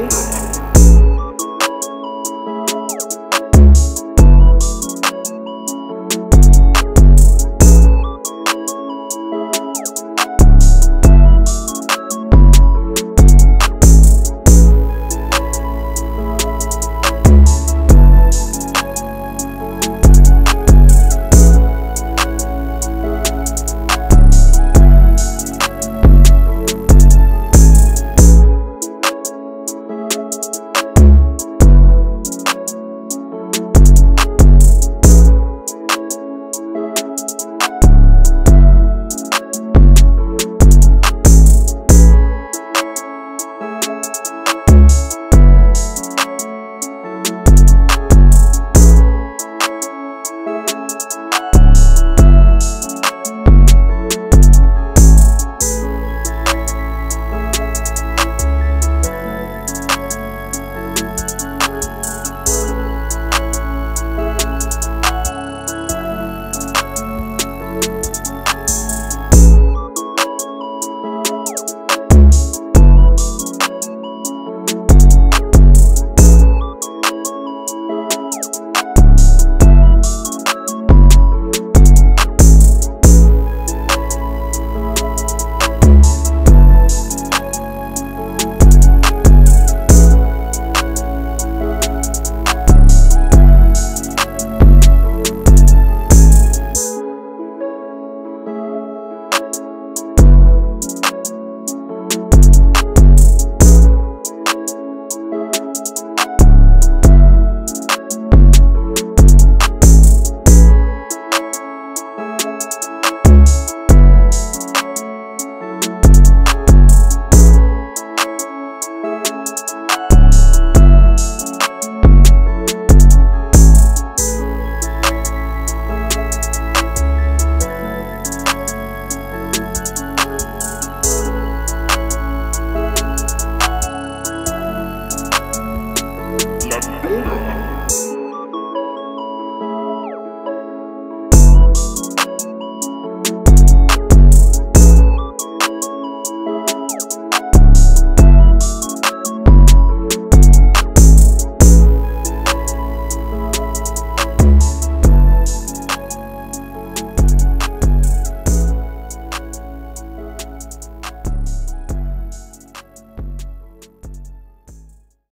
Ooh.